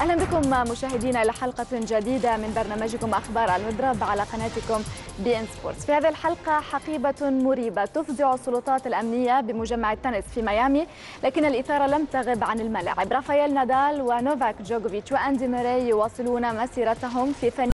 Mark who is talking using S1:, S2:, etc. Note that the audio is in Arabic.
S1: أهلا بكم مشاهدينا إلى حلقة جديدة من برنامجكم أخبار المضرب على قناتكم بي إن سبورتس. في هذه الحلقة حقيبة مريبة تفزع السلطات الأمنية بمجمع التنس في ميامي لكن الإثارة لم تغب عن الملاعب. رافائيل نادال ونوفاك جوكوفيتش وأندي ميري يواصلون مسيرتهم في فن